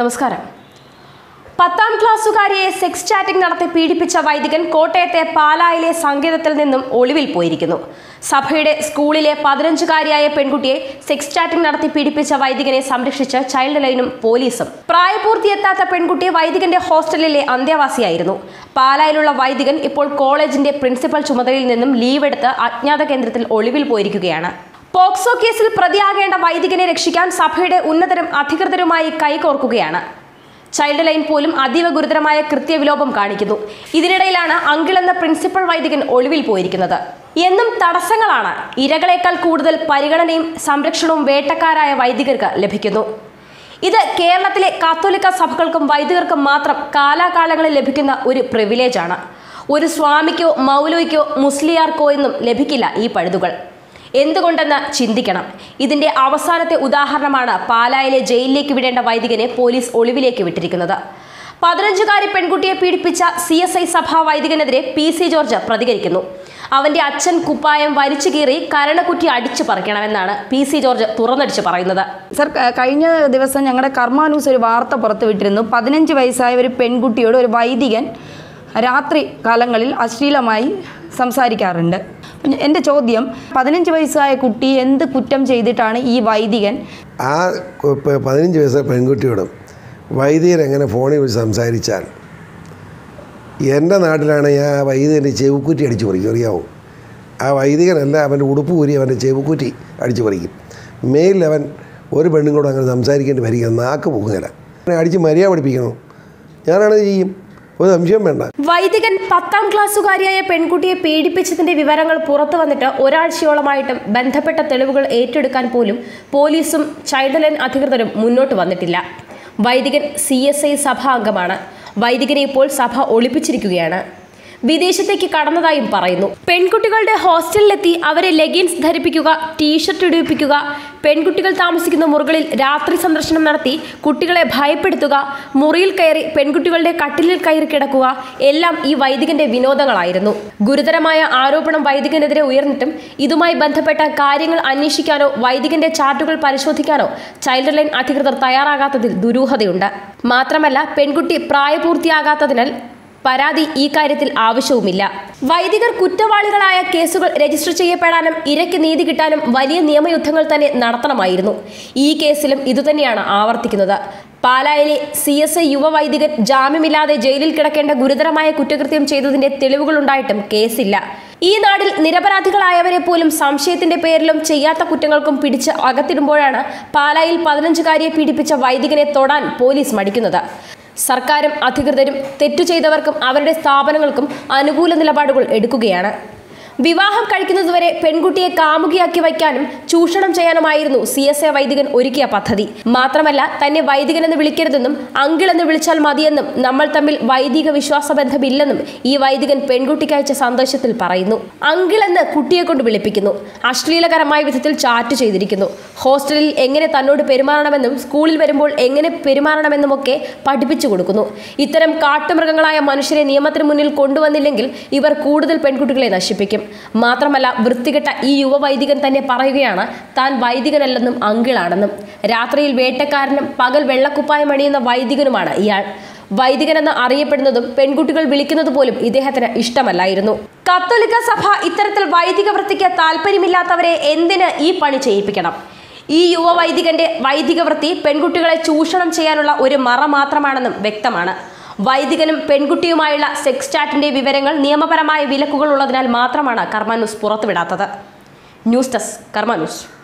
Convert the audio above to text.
നമസ്കാരം. പത്താം ക്ലാസ്സുകാരിയെ sex chatting നടത്തി പീഡിപ്പിച്ച വൈദികൻ കോട്ടയത്തെ പാലായിലെ സങ്കേതത്തിൽ നിന്നും ഒളിവിൽ പോയിരിക്കുന്നു. സഭയുടെ സ്കൂളിലെ പതിനഞ്ചുകാരിയായ പെൺകുട്ടിയെ സെക്സ് ചാറ്റിംഗ് നടത്തി പീഡിപ്പിച്ച വൈദികനെ സംരക്ഷിച്ച് ചൈൽഡ് ലൈനും പോലീസും. പ്രായപൂർത്തിയെത്താത്ത പെൺകുട്ടി വൈദികന്റെ ഹോസ്റ്റലിലെ അന്ത്യവാസിയായിരുന്നു. പാലായിലുള്ള വൈദികൻ ഇപ്പോൾ കോളേജിന്റെ പ്രിൻസിപ്പൽ ചുമതലയിൽ നിന്നും ലീവ് എടുത്ത് അജ്ഞാത കേന്ദ്രത്തിൽ ഒളിവിൽ പോയിരിക്കുകയാണ്. പോക്സോ കേസിൽ പ്രതിയാകേണ്ട വൈദികനെ രക്ഷിക്കാൻ സഭയുടെ ഉന്നതരും അധികൃതരുമായി കൈകോർക്കുകയാണ്. ചൈൽഡ് ലൈൻ പോലും അതീവ ഗുരുതരമായ കൃത്യവിലോപം കാണിക്കുന്നു. ഇതിനിടയിലാണ് അങ്കിൾ എന്ന പ്രിൻസിപ്പൽ വൈദികൻ ഒളിവിൽ പോയിരിക്കുന്നത്. എന്നും തടസ്സങ്ങളാണ്. ഇരകളേക്കാൾ കൂടുതൽ പരിഗണനയും സംരക്ഷണവും വേട്ടക്കാരായ വൈദികർക്ക് ലഭിക്കുന്നു. ഇത് കേരളത്തിലെ കാത്തോലിക്ക സഭകൾക്കും വൈദികർക്കും മാത്രം കാലാകാലങ്ങളിൽ ലഭിക്കുന്ന ഒരു പ്രിവിലേജാണ് ഒരു സ്വാമിക്കോ മൗലോയ്ക്കോ മുസ്ലിയാർക്കോ എന്നും ലഭിക്കില്ല ഈ പഴുതുകൾ. എന്തുകൊണ്ടെന്ന് ചിന്തിക്കണം. ഇതിന്റെ അവസാനത്തെ ഉദാഹരണമാണ് പാലായിലെ ജയിലിലേക്ക് വിടേണ്ട വൈദികനെ പോലീസ് ഒളിവിലേക്ക് വിട്ടിരിക്കുന്നത്. പതിനഞ്ചുകാരി പെൺകുട്ടിയെ പീഡിപ്പിച്ച സി എസ് ഐ സഭാ വൈദികനെതിരെ പി സി ജോർജ് പ്രതികരിക്കുന്നു. അവന്റെ അച്ഛൻ കുപ്പായം വലിച്ചു കീറി കരണക്കുറ്റി അടിച്ചു പറിക്കണമെന്നാണ് പി സി ജോർജ് തുറന്നടിച്ച് പറയുന്നത്. സർ കഴിഞ്ഞ ദിവസം ഞങ്ങളുടെ കർമാനൂസ് ഒരു വാർത്ത പുറത്തുവിട്ടിരുന്നു പതിനഞ്ച് വയസ്സായ ഒരു പെൺകുട്ടിയോട് ഒരു വൈദികൻ രാത്രി കാലങ്ങളിൽ അശ്ലീലമായി സംസാരിക്കാറുണ്ട്. എന്റെ ചോദ്യം പതിനഞ്ച് വയസ്സായ കുട്ടി എന്ത് കുറ്റം ചെയ്തിട്ടാണ് ഈ വൈദികൻ? ആ പതിനഞ്ച് വയസ്സായ പെൺകുട്ടിയോട് വൈദികർ എങ്ങനെ ഫോണിൽ വിളിച്ച് സംസാരിച്ചാൽ? എന്റെ നാട്ടിലാണെങ്കിൽ ആ വൈദികന്റെ ചെവിക്കുറ്റി അടിച്ചു പറിക്കും അറിയാവോ? ആ വൈദികനല്ല അവന്റെ ഉടുപ്പ് കൂരി അവന്റെ ചെവിക്കുറ്റി അടിച്ചു പറിക്കും. മെയിൽ അവൻ ഒരു പെണ്ണും കൂടെ അങ്ങനെ സംസാരിക്കേണ്ടി വരിക നാക്ക് അവനെ അടിച്ച് മര്യാദ പഠിപ്പിക്കണം? ഞാനാണ് ചെയ്യും. ഒരു സംശയം വേണ്ട. വൈദികൻ പത്താം ക്ലാസ്സുകാരിയായ പെൺകുട്ടിയെ പീഡിപ്പിച്ചതിന്റെ വിവരങ്ങൾ പുറത്തു വന്നിട്ട് ഒരാഴ്ചയോളമായിട്ടും ബന്ധപ്പെട്ട തെളിവുകൾ ഏറ്റെടുക്കാൻ പോലും പോലീസും ചൈൽഡ് ലൈൻ അധികൃതരും മുന്നോട്ട് വന്നിട്ടില്ല. വൈദികൻ സി എസ് ഐ സഭാ അംഗമാണ്. വൈദികനെ ഇപ്പോൾ സഭ ഒളിപ്പിച്ചിരിക്കുകയാണ്. വിദേശത്തേക്ക് കടന്നതായും പറയുന്നു. പെൺകുട്ടികളുടെ ഹോസ്റ്റലിലെത്തി അവരെ ലെഗിൻസ് ധരിപ്പിക്കുക ടീഷർട്ട് ഇടിപ്പിക്കുക പെൺകുട്ടികൾ താമസിക്കുന്ന മുറികളിൽ രാത്രി സന്ദർശനം നടത്തി കുട്ടികളെ ഭയപ്പെടുത്തുക മുറിയിൽ കയറി പെൺകുട്ടികളുടെ കട്ടിലിൽ കയറി കിടക്കുക എല്ലാം ഈ വൈദികന്റെ വിനോദങ്ങളായിരുന്നു. ഗുരുതരമായ ആരോപണം വൈദികനെതിരെ ഉയർന്നിട്ടും ഇതുമായി ബന്ധപ്പെട്ട കാര്യങ്ങൾ അന്വേഷിക്കാനോ വൈദികന്റെ ചാർട്ടുകൾ പരിശോധിക്കാനോ ചൈൽഡ് ലൈൻ അധികൃതർ തയ്യാറാകാത്തതിൽ ദുരൂഹതയുണ്ട്. മാത്രമല്ല പെൺകുട്ടി പ്രായപൂർത്തിയാകാത്തതിനാൽ പരാതി ഈ കാര്യത്തിൽ ആവശ്യവുമില്ല. വൈദികർ കുറ്റവാളികളായ കേസുകൾ രജിസ്റ്റർ ചെയ്യപ്പെടാനും ഇരയ്ക്ക് നീതി കിട്ടാനും വലിയ നിയമയുദ്ധങ്ങൾ തന്നെ നടത്തണമായിരുന്നു. ഈ കേസിലും ഇതുതന്നെയാണ് ആവർത്തിക്കുന്നത്. പാലായിലെ സി എസ് ഐ യുവ വൈദികൻ ജാമ്യമില്ലാതെ ജയിലിൽ കിടക്കേണ്ട ഗുരുതരമായ കുറ്റകൃത്യം ചെയ്തതിന്റെ തെളിവുകളുണ്ടായിട്ടും കേസില്ല. ഈ നാടിൽ നിരപരാധികളായവരെ പോലും സംശയത്തിന്റെ പേരിലും ചെയ്യാത്ത കുറ്റങ്ങൾക്കും പിടിച്ച് അകത്തിടുമ്പോഴാണ് പാലായിൽ പതിനഞ്ചുകാരിയെ പീഡിപ്പിച്ച വൈദികനെ തൊടാൻ പോലീസ് മടിക്കുന്നത്. സർക്കാരും അധികൃതരും തെറ്റു ചെയ്തവർക്കും അവരുടെ സ്ഥാപനങ്ങൾക്കും അനുകൂല നിലപാടുകൾ എടുക്കുകയാണ്. വിവാഹം കഴിക്കുന്നതുവരെ പെൺകുട്ടിയെ കാമുകിയാക്കി വയ്ക്കാനും ചൂഷണം ചെയ്യാനുമായിരുന്നു സി എസ് എ വൈദികൻ ഒരുക്കിയ പദ്ധതി. മാത്രമല്ല തന്നെ വൈദികൻ എന്ന് വിളിക്കരുതെന്നും അങ്കിൾ എന്ന് വിളിച്ചാൽ മതിയെന്നും നമ്മൾ തമ്മിൽ വൈദിക വിശ്വാസ ബന്ധമില്ലെന്നും ഈ വൈദികൻ പെൺകുട്ടിക്ക് അയച്ച സന്ദേശത്തിൽ പറയുന്നു. അങ്കിൾ എന്ന് കുട്ടിയെ കൊണ്ട് വിളിപ്പിക്കുന്നു. അശ്ലീലകരമായ വിധത്തിൽ ചാറ്റ് ചെയ്തിരിക്കുന്നു. ഹോസ്റ്റലിൽ എങ്ങനെ തന്നോട് പെരുമാറണമെന്നും സ്കൂളിൽ വരുമ്പോൾ എങ്ങനെ പെരുമാറണമെന്നുമൊക്കെ പഠിപ്പിച്ചു കൊടുക്കുന്നു. ഇത്തരം കാട്ടുമൃഗങ്ങളായ മനുഷ്യരെ നിയമത്തിന് മുന്നിൽ കൊണ്ടുവന്നില്ലെങ്കിൽ ഇവർ കൂടുതൽ പെൺകുട്ടികളെ നശിപ്പിക്കും. മാത്രമല്ല വൃത്തികെട്ട ഈ യുവവൈദികൻ തന്നെ പറയുകയാണ് താൻ വൈദികനല്ലെന്നും അങ്കിളാണെന്നും. രാത്രിയിൽ വേട്ടക്കാരനും പകൽ വെള്ളക്കുപ്പായം അണിയുന്ന വൈദികനുമാണ് ഇയാൾ. വൈദികനെന്ന് അറിയപ്പെടുന്നതും പെൺകുട്ടികൾ വിളിക്കുന്നത് പോലും ഇദ്ദേഹത്തിന് ഇഷ്ടമല്ലായിരുന്നു. കത്തോലിക്ക സഭ ഇത്തരത്തിൽ വൈദിക വൃത്തിക്ക് താല്പര്യമില്ലാത്തവരെ എന്തിന് ഈ പണി ചെയ്യിപ്പിക്കണം? ഈ യുവവൈദികന്റെ വൈദിക വൃത്തി പെൺകുട്ടികളെ ചൂഷണം ചെയ്യാനുള്ള ഒരു മറ മാത്രമാണെന്നും വ്യക്തമാണ്. വൈദികനും പെൺകുട്ടിയുമായുള്ള സെക്സ് ചാറ്റിന്റെ വിവരങ്ങൾ നിയമപരമായ വിലക്കുകൾ ഉള്ളതിനാൽ മാത്രമാണ് കർമാനൂസ് പുറത്തുവിടാത്തത്. News desk Karma news.